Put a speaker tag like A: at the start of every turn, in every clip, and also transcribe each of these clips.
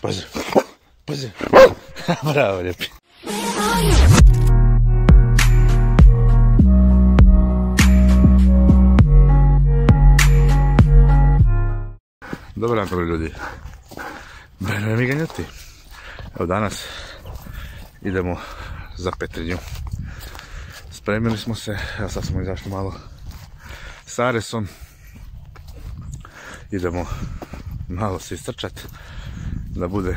A: Pazi, pazi. Bravo, lijepi. Dobar dan, ljudi. Beno je mi ganjati. Evo danas idemo za Petrinju. Spremili smo se, evo sad smo izašli malo s Aresom. Idemo malo se istrčat da bude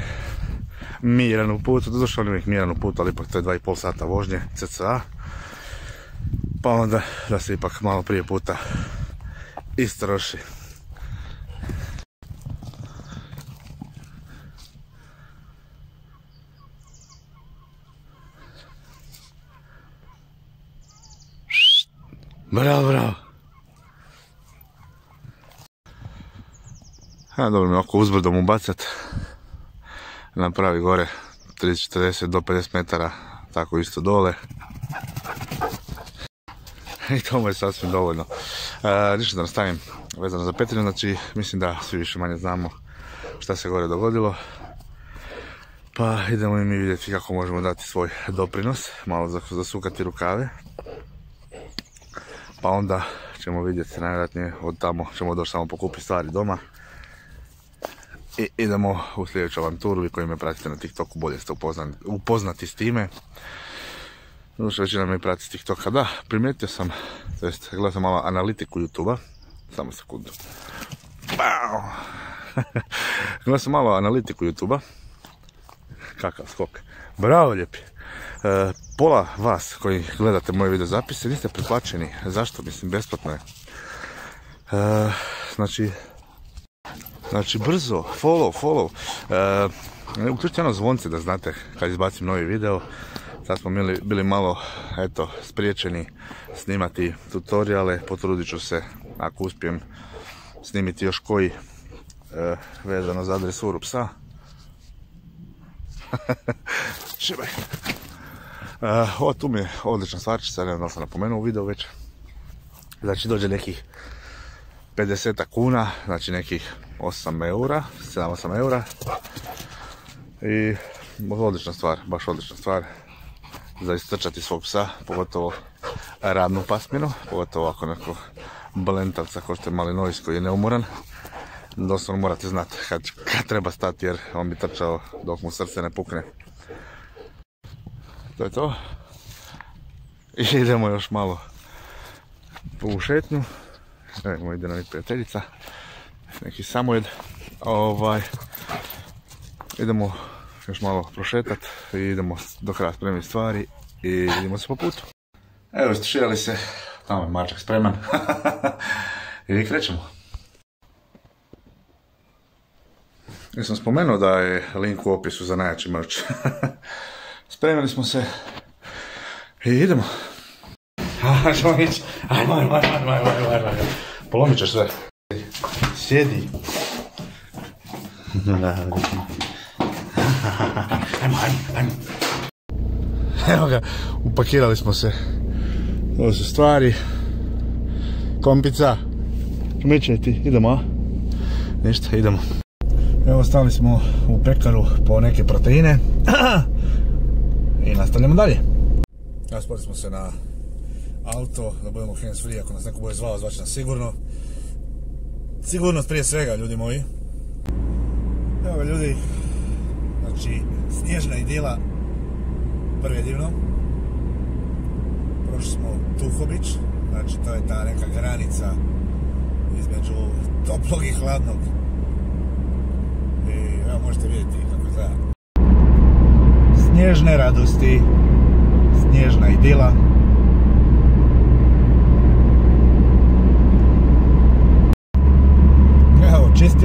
A: miran u putu, došao on uvijek miran u putu, ali ipak to je 2,5 sata vožnje cca. Pa onda da se ipak malo prije puta istroši. Bravo, bravo. A, dobro mi oko uzbrdo mu bacat. Napravi gore 30-40 do 50 metara, tako isto dole. I to mu je sasvim dovoljno. E, ništa da nastavim vezano za Petrinu, znači mislim da svi više manje znamo šta se gore dogodilo. Pa idemo i mi vidjeti kako možemo dati svoj doprinos, malo zasukati rukave. Pa onda ćemo vidjeti najvjerojatnije od tamo ćemo doći samo pokupiti stvari doma. I idemo u sljedeću avanturu, vi koji me pratite na TikToku bolje ste upoznati, s time. Znači većina me prati s TikToka, da, primijetio sam, to jest gledao malo analitiku YouTube-a, samo sekundu. gledao sam malo analitiku YouTube-a, kakav skok, bravo lijepi. E, pola vas koji gledate moje video zapise niste pretplaćeni. Zašto? Mislim, besplatno je. E, znači, znači brzo, follow, follow. E, uključite ono zvonce da znate kad izbacim novi video. Sad smo bili, bili malo, eto, spriječeni snimati tutoriale. Potrudit ću se, ako uspijem, snimiti još koji e, vezano za adresuru psa. Šibaj. Uh, ovo tu mi je odlična stvarčica, ne znam da sam napomenuo u videu već. Znači dođe nekih 50 kuna, znači nekih 8 eura, 7-8 eura. I odlična stvar, baš odlična stvar za istrčati svog psa, pogotovo radnu pasminu, pogotovo ako neko blentavca ko što je mali nois koji je neumoran. Doslovno morate znati kad, kad treba stati jer on bi trčao dok mu srce ne pukne. To je to. I idemo još malo u šetnju. Evo ide nam prijateljica. Neki samojed. Ovaj, idemo još malo prošetat i idemo do kraja spremiti stvari i idemo se po putu. Evo stiširali se, tamo je mačak spreman i krećemo. Nisam spomenuo da je link u opisu za najjači mrč. Spremili smo se i idemo. Ajmo ići. Ajmo, ajmo, ajmo, ajmo, ajmo, ajmo. Polomit ćeš sve. Sjedi. Ajmo, ajmo, ajmo. Evo ga, upakirali smo se. Ovo su stvari. Kompica. Miče ti, idemo, a? Ništa, idemo. Evo stali smo u pekaru po neke proteine. I nastavljamo dalje. Ja spali smo se na auto, da budemo hands free, ako nas neko bude zvao, zvaći nas sigurno. Sigurnost prije svega, ljudi moji. Evo ga ljudi, znači snježna idila, predivno. Prošli smo Tuhobić, znači to je ta neka granica između toplog i hladnog. I evo možete vidjeti kako izgleda snježne radosti, snježna idila.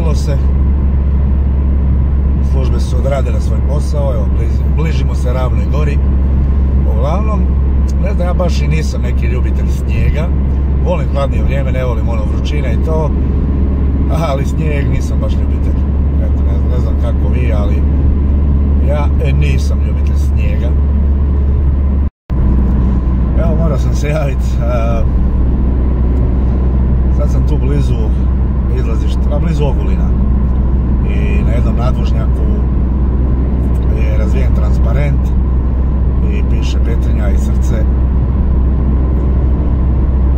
A: Čistilo se. Službe su odradile svoj posao, evo, bližimo se ravnoj gori. Uglavnom, ne znam, ja baš i nisam neki ljubitelj snijega. Volim hladnije vrijeme, ne volim ono vrućine i to. Ali snijeg nisam baš ljubitelj. Eto, ne, ne znam kako vi, ali ja e, nisam ljubitelj snijega. Evo, morao sam se javiti. Sad sam tu blizu izlazišta, blizu Ogulina. I na jednom nadvožnjaku je razvijen transparent i piše Petrinja i srce.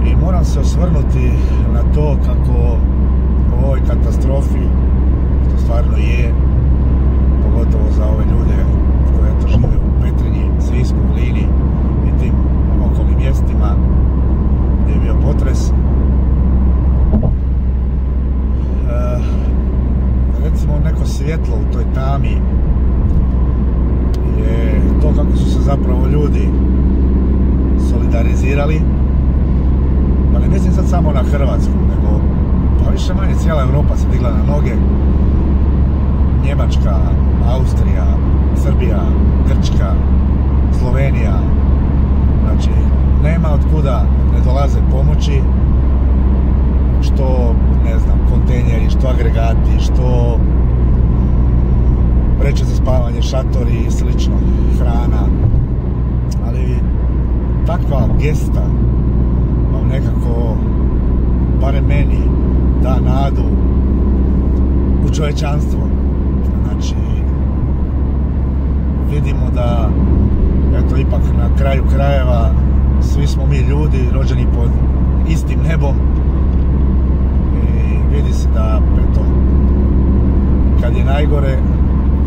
A: I moram se osvrnuti na to kako u ovoj katastrofi, što stvarno je, pogotovo za ove ljude koji to žive u Petrinji, Sisku, Liniji, samo na Hrvatsku, nego pa više manje cijela Europa se digla na noge. Njemačka, Austrija, Srbija, Grčka, Slovenija. Znači, nema od kuda ne dolaze pomoći što, ne znam, kontejneri, što agregati, što vreće za spavanje, šatori i slično, hrana. Ali takva gesta vam nekako, barem meni, da nadu u čovječanstvo. Znači, vidimo da, eto, ipak na kraju krajeva svi smo mi ljudi rođeni pod istim nebom i vidi se da, eto, kad je najgore,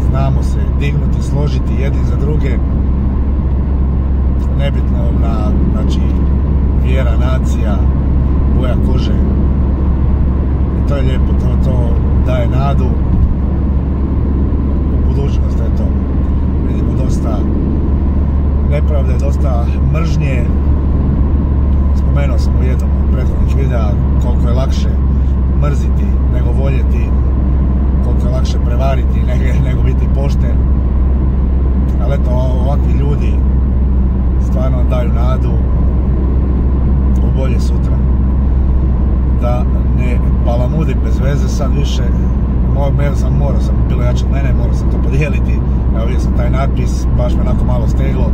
A: znamo se dignuti, složiti jedni za druge, nebitno na, znači, vjera, nacija, boja kože. I to je lijepo, to, to daje nadu u budućnost, eto. Vidimo dosta nepravde, dosta mržnje. Spomenuo sam u jednom od prethodnih videa koliko je lakše mrziti nego voljeti, koliko je lakše prevariti nego, nego biti pošten. Ali eto, ovakvi ljudi stvarno daju nadu u bolje sutra. Da ne palamudim bez veze sad više, Moj, sam, morao sam, bilo jače od mene, morao sam to podijeliti. Evo vidio sam taj natpis, baš me onako malo steglo.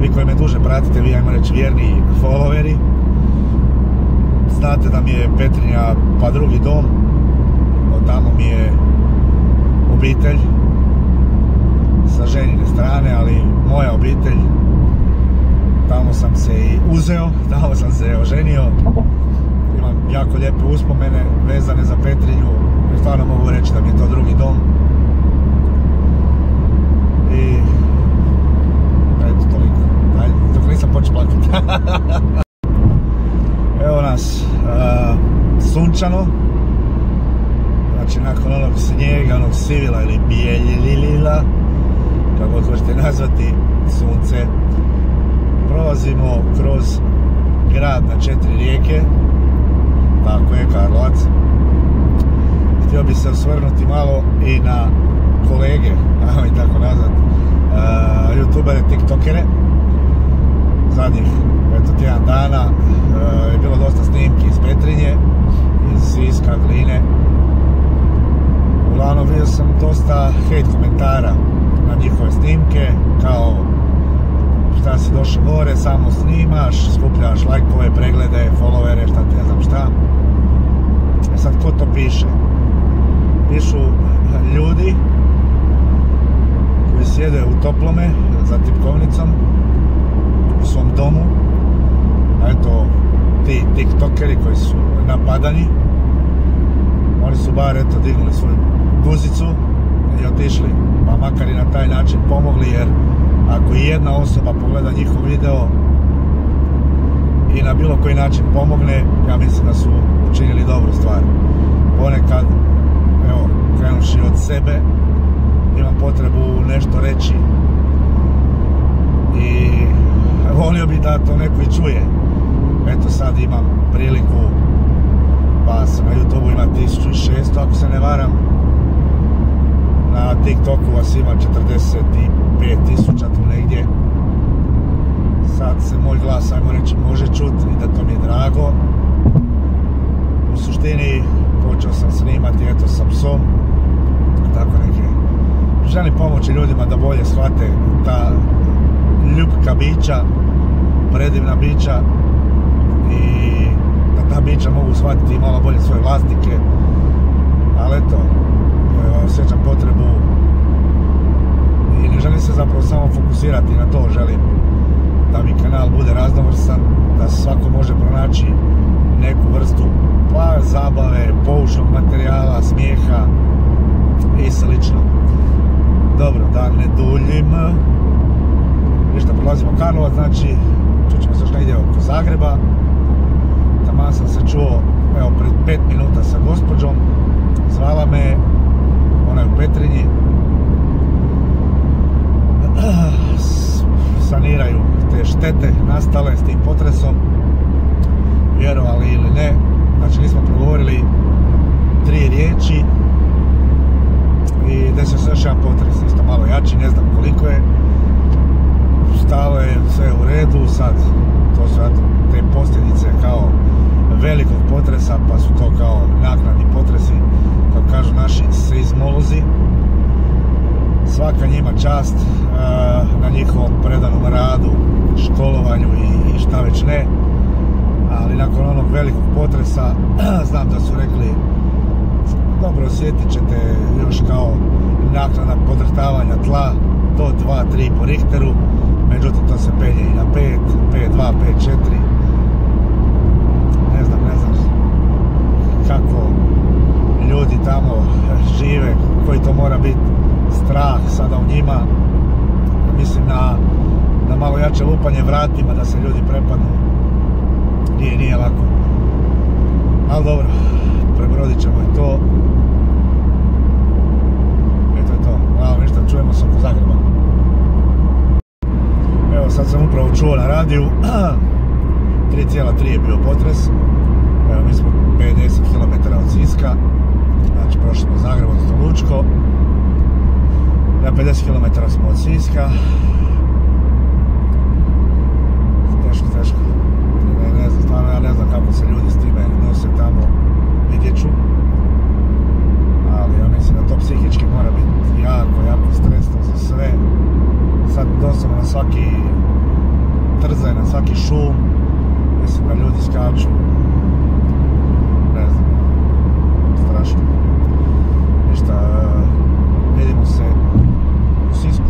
A: Vi koji me duže pratite, vi ajmo reći vjerni followeri. Znate da mi je Petrinja pa drugi dom, od tamo mi je obitelj sa ženine strane, ali moja obitelj tamo sam se i uzeo, tamo sam se oženio. Imam jako lijepe uspomene vezane za Petrinju. I stvarno mogu reći da mi je to drugi dom. I eto toliko. Ajde, dok nisam počeo plakati. Evo nas, sunčano. Znači nakon onog snijega, onog sivila ili bijeljilila, kako hoćete nazvati, sunce prolazimo kroz grad na četiri rijeke, tako je Karlovac. Htio bi se osvrnuti malo i na kolege, ajmo i tako nazvat, uh, youtubere, tiktokere. Zadnjih, eto, tjedan dana uh, je bilo dosta snimki iz Petrinje, iz Siska, Gline. Uglavnom vidio sam dosta hate komentara na njihove snimke, kao šta si došao gore, samo snimaš, skupljaš lajkove, preglede, followere, šta ti ne znam šta. E sad, ko to piše? Pišu ljudi koji sjede u toplome za tipkovnicom u svom domu. A eto, ti tiktokeri koji su napadani, oni su bar eto dignuli svoju guzicu i otišli, pa makar i na taj način pomogli jer ako jedna osoba pogleda njihov video i na bilo koji način pomogne, ja mislim da su učinili dobru stvar. Ponekad, evo, krenuši od sebe, imam potrebu nešto reći i volio bi da to neko i čuje. Eto sad imam priliku, pa se na YouTube ima 1600 ako se ne varam, na TikToku vas ima 45 tisuća tu negdje. Sad se moj glas, ajmo reći, može čuti i da to mi je drago. U suštini počeo sam snimati eto sa psom. Tako neke. Želim pomoći ljudima da bolje shvate ta ljubka bića, predivna bića i da ta bića mogu shvatiti malo bolje svoje vlastike. Ali eto, osjećam potrebu i ne želim se zapravo samo fokusirati na to, želim da mi kanal bude raznovrsan, da svako može pronaći neku vrstu pa zabave, poučnog materijala, smijeha i slično. Dobro, da ne duljim. Ništa, prolazimo Karlovac, znači čućemo se još negdje oko Zagreba. Taman sam se čuo, evo, pred pet minuta sa gospođom. Zvala me ona je u Petrinji saniraju te štete nastale s tim potresom vjerovali ili ne. Znači nismo progovorili tri riječi i desio se još jedan potres isto malo jači, ne znam koliko je. Stalo je sve u redu sad to su te posljedice kao velikog potresa pa su to kao naknadni potresi kao kažu naši seizmolozi. Svaka njima čast na njihovom predanom radu, školovanju i šta već ne. Ali nakon onog velikog potresa, znam da su rekli dobro osjetit ćete još kao naknada podrhtavanja tla do 2-3 po Richteru, međutim to se penje i na 5, 5-2, 5-4. Ne znam, ne znam kako ljudi tamo žive, koji to mora biti strah sada u njima. Mislim na, na malo jače lupanje vratima da se ljudi prepadnu. Nije, nije lako. Ali dobro, prebrodit ćemo i to. Eto je to. Malo ništa, čujemo se oko Zagreba. Evo sad sam upravo čuo na radiju. 3,3 je bio potres. Evo mi smo 50 km od Siska. Znači prošli smo Zagreb od Lučko. Na 50 km smo od Siska. Teško, teško. Ne, ne znam, stvarno ja ne znam kako se ljudi s time nose tamo, vidjet ću. Ali ja mislim da to psihički mora biti jako, jako stresno za sve. Sad doslovno na svaki trzaj, na svaki šum, mislim da ljudi skaču. Ne znam, strašno. Ništa, vidimo se u Sisku.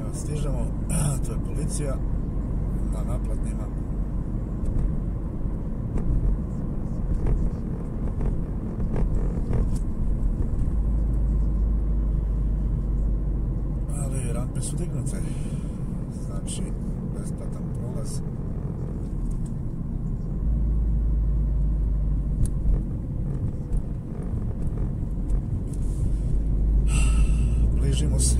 A: Evo, stižemo, to je policija na naplatnima. Ali rampe su dignute, znači besplatan prolaz. Bližimo se.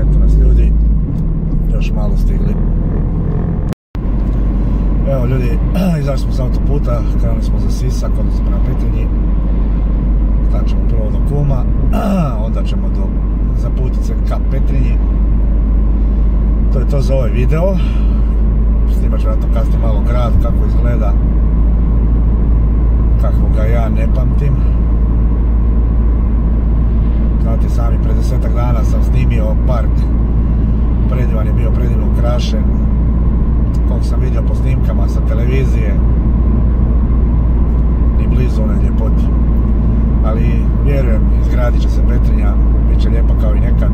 A: Eto nas ljudi, još malo stigli. Evo ljudi, izašli autoputa, krenuli smo za Sisak, odnosno prema Petrinji. Stat ćemo prvo do Kuma, onda ćemo do, zaputit se ka Petrinji. To je to za ovaj video. Snimat ću to kasnije malo grad, kako izgleda. Kako ga ja ne pamtim. Znate sami, pred desetak dana sam snimio park. Predivan je bio predivno ukrašen. Koliko sam vidio po snimkama sa televizije. Ali vjerujem, izgradit će se Petrinja. Biće lijepa kao i nekad.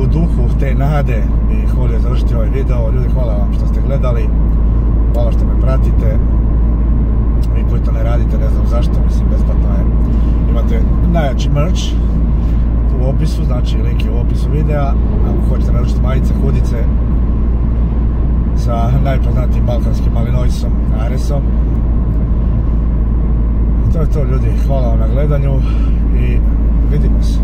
A: U duhu te nade bih volio završiti ovaj video. Ljudi, hvala vam što ste gledali. Hvala što me pratite. Vi koji to ne radite, ne znam zašto, mislim, besplatno je. Imate najjači merch u opisu, znači link je u opisu videa. Ako hoćete naručiti majice, hudice sa najpoznatijim balkanskim malinojsom Aresom. To je to ljudi, hvala vam na gledanju i vidimo se.